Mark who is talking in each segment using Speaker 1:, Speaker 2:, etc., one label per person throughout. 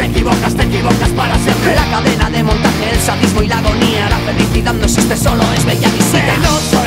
Speaker 1: Te equivocas, te equivocas para siempre.
Speaker 2: La cadena de montaje, el sadismo y la agonía. La felicidad no existe, solo es bella visita.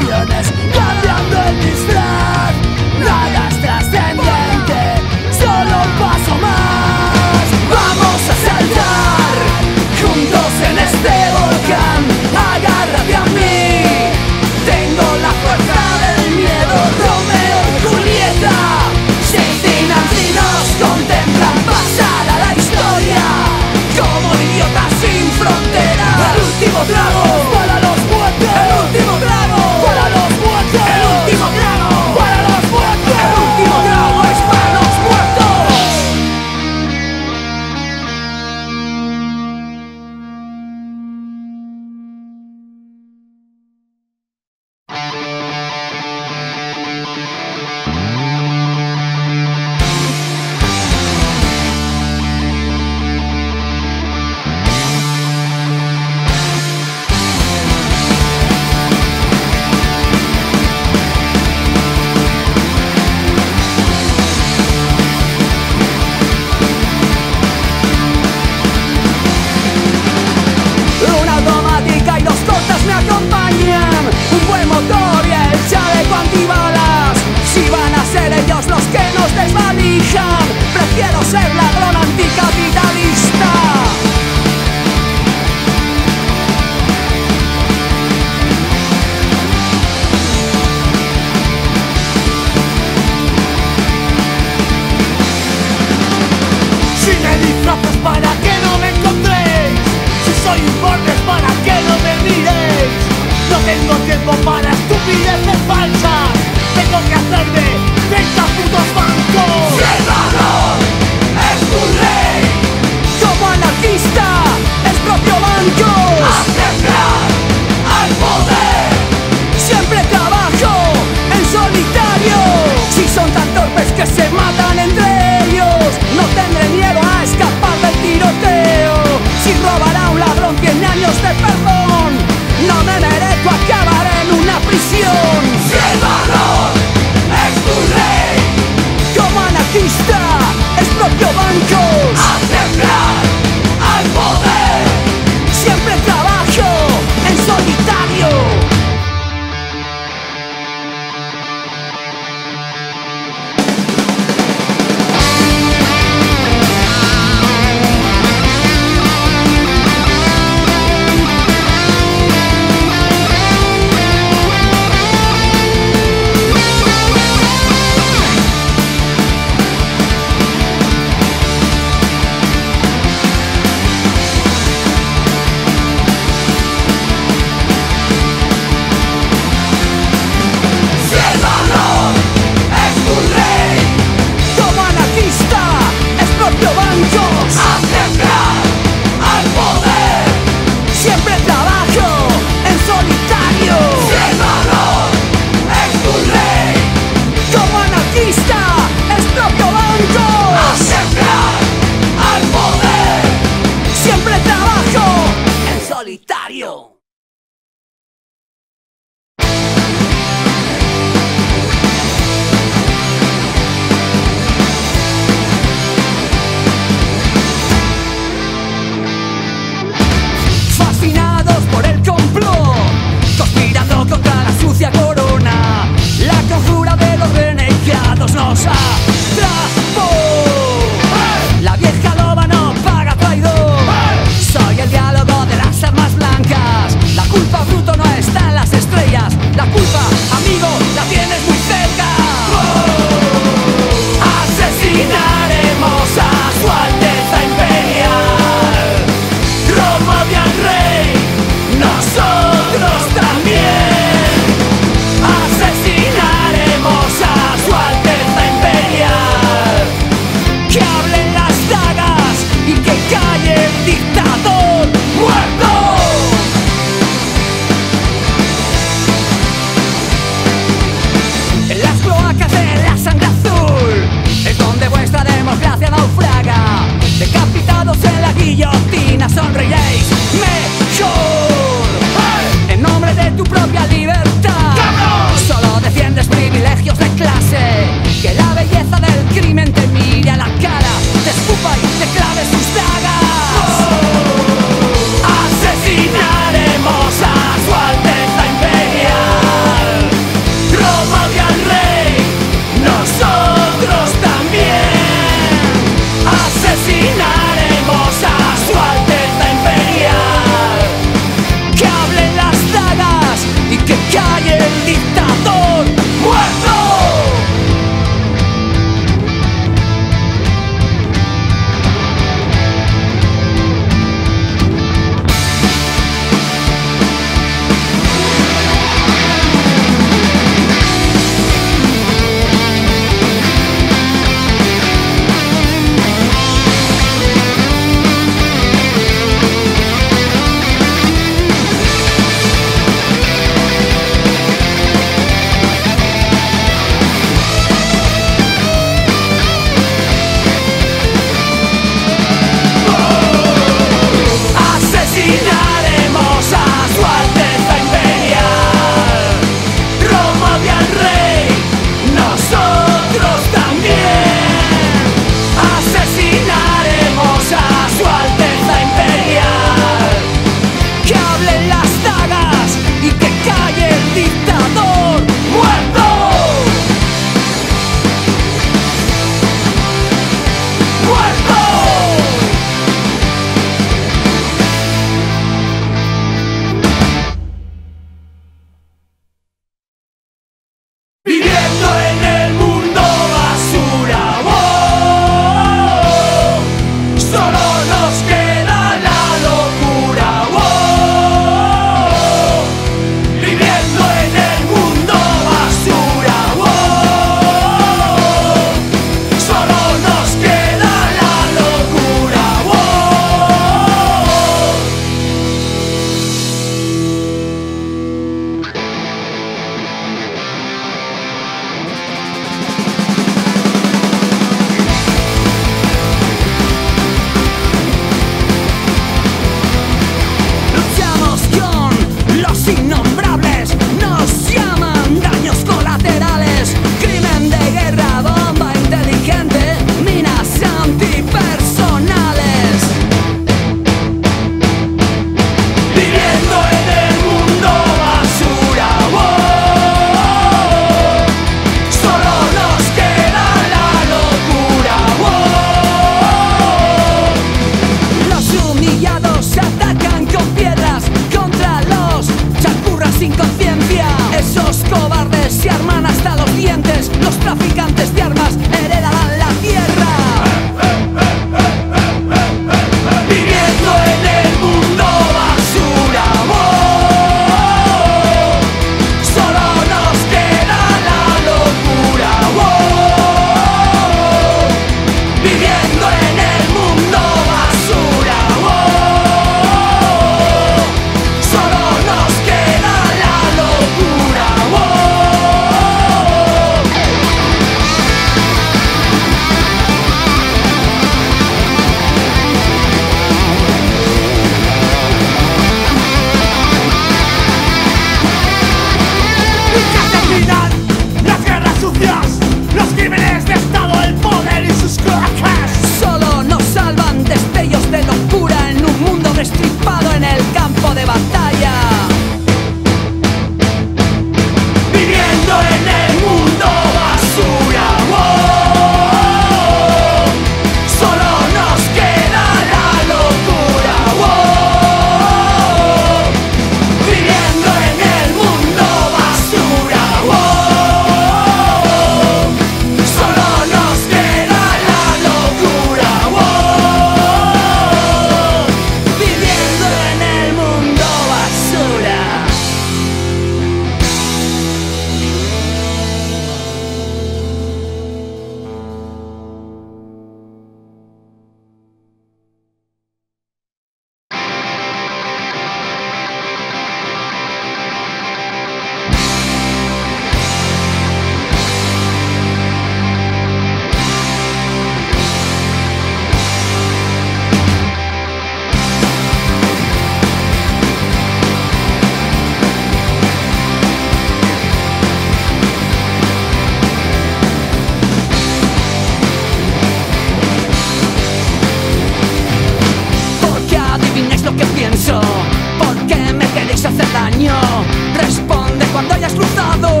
Speaker 2: responde cuando hayas cruzado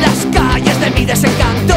Speaker 2: las calles de mi desencanto.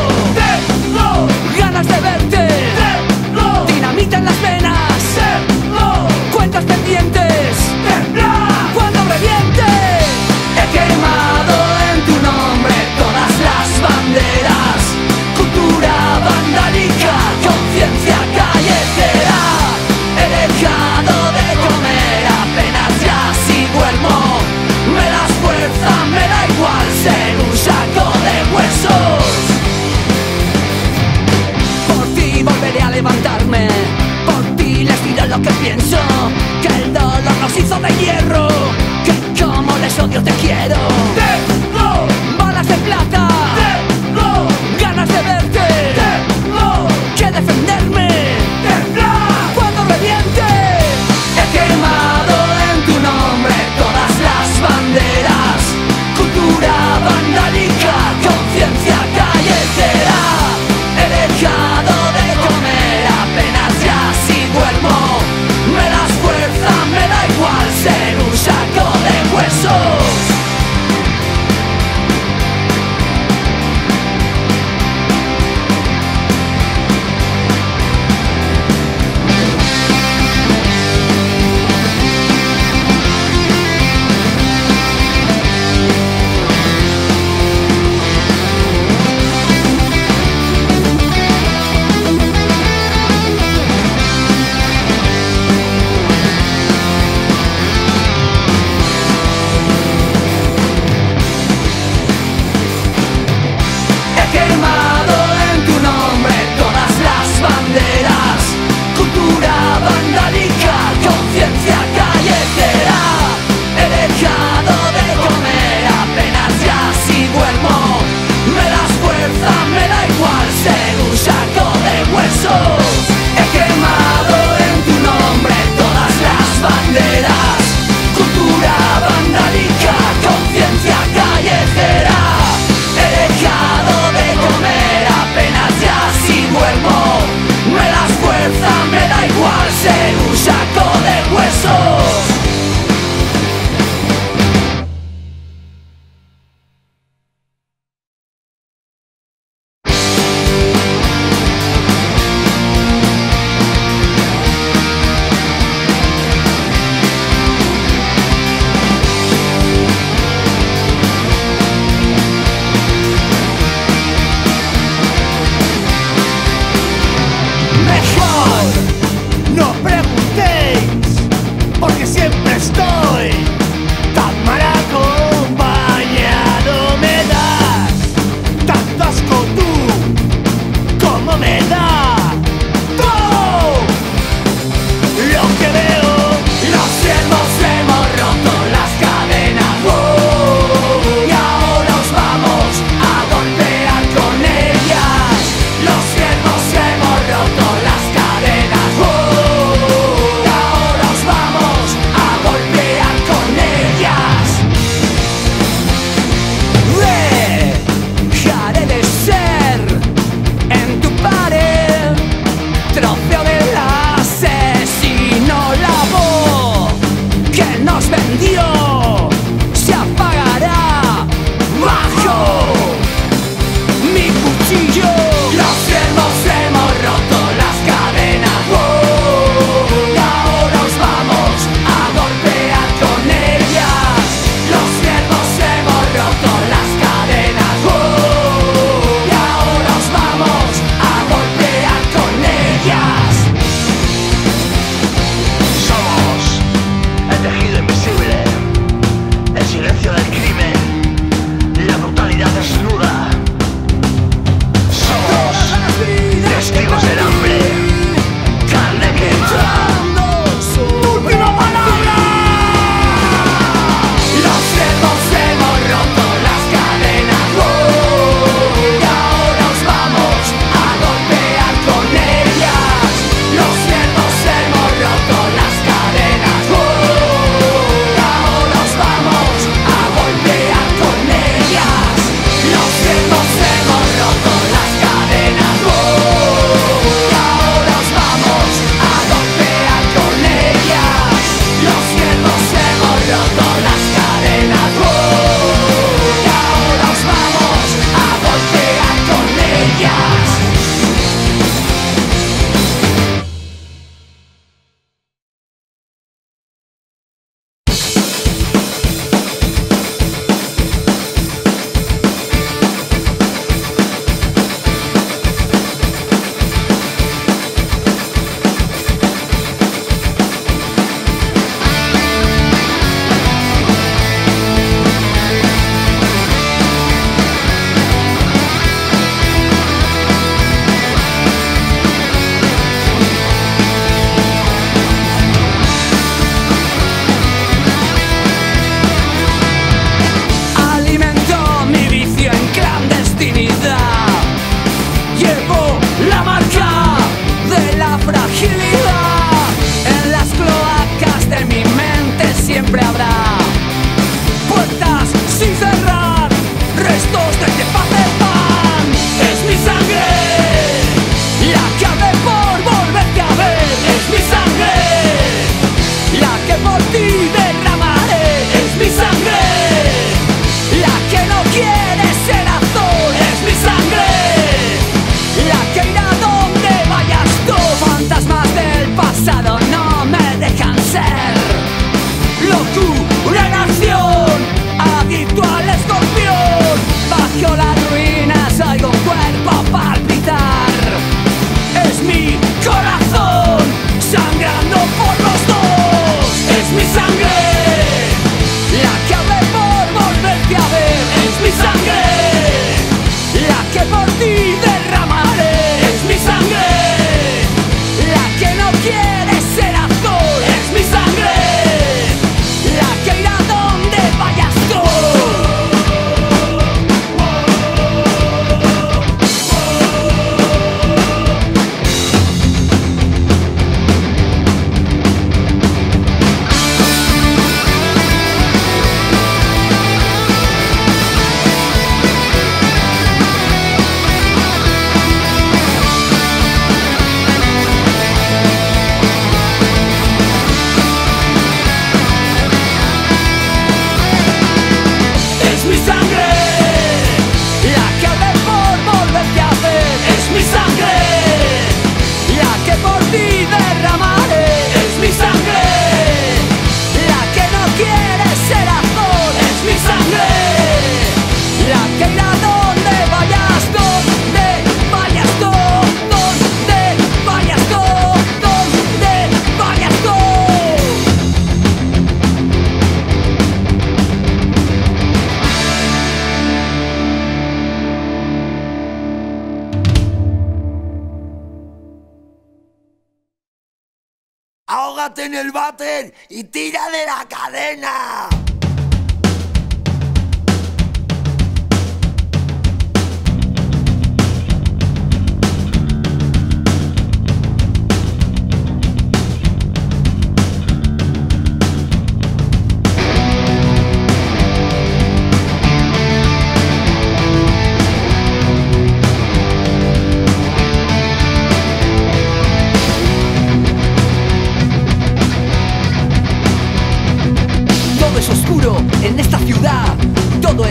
Speaker 2: En el váter y tira de la cadena.